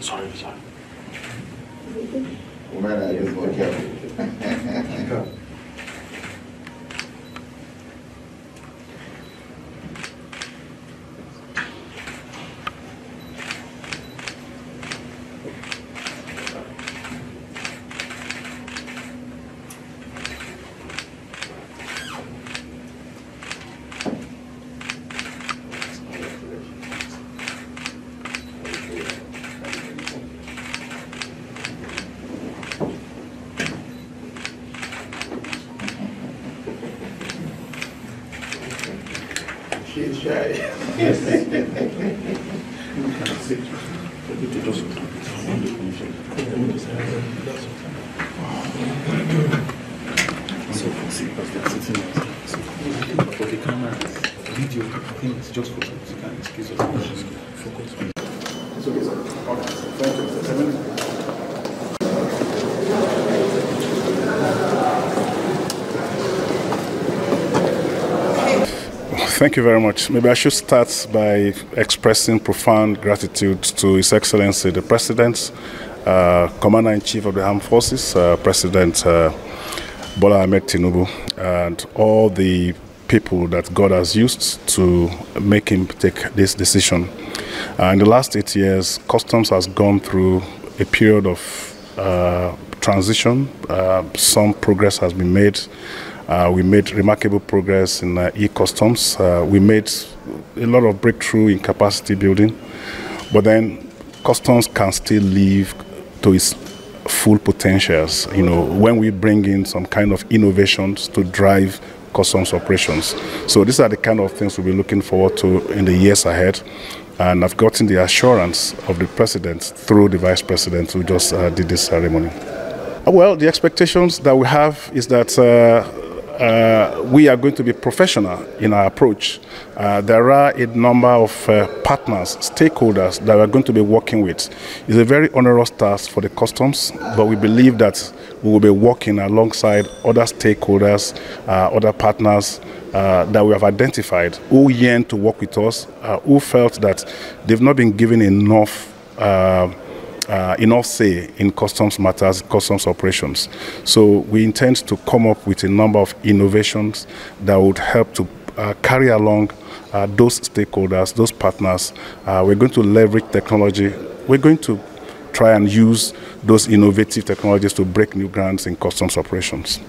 Sorry, sorry. Careful. She's shy. So, see, because they're sitting there. So, for the camera, video, it's just for you can excuse us. Focus. It's okay, sir. Okay, thank you, Thank you very much. Maybe I should start by expressing profound gratitude to His Excellency the President, uh, Commander in Chief of the Armed Forces, uh, President uh, Bola Ahmed Tinubu, and all the people that God has used to make him take this decision. Uh, in the last eight years, Customs has gone through a period of uh, transition. Uh, some progress has been made. Uh, we made remarkable progress in uh, e-customs. Uh, we made a lot of breakthrough in capacity building, but then customs can still live to its full potentials. You know, when we bring in some kind of innovations to drive customs operations. So these are the kind of things we'll be looking forward to in the years ahead. And I've gotten the assurance of the president through the vice president who just uh, did this ceremony. Well, the expectations that we have is that uh, uh, we are going to be professional in our approach. Uh, there are a number of uh, partners, stakeholders that we're going to be working with. It's a very onerous task for the customs, but we believe that we will be working alongside other stakeholders, uh, other partners uh, that we have identified who yearn to work with us, uh, who felt that they've not been given enough. Uh, enough say in customs matters, customs operations. So we intend to come up with a number of innovations that would help to uh, carry along uh, those stakeholders, those partners. Uh, we're going to leverage technology. We're going to try and use those innovative technologies to break new grounds in customs operations.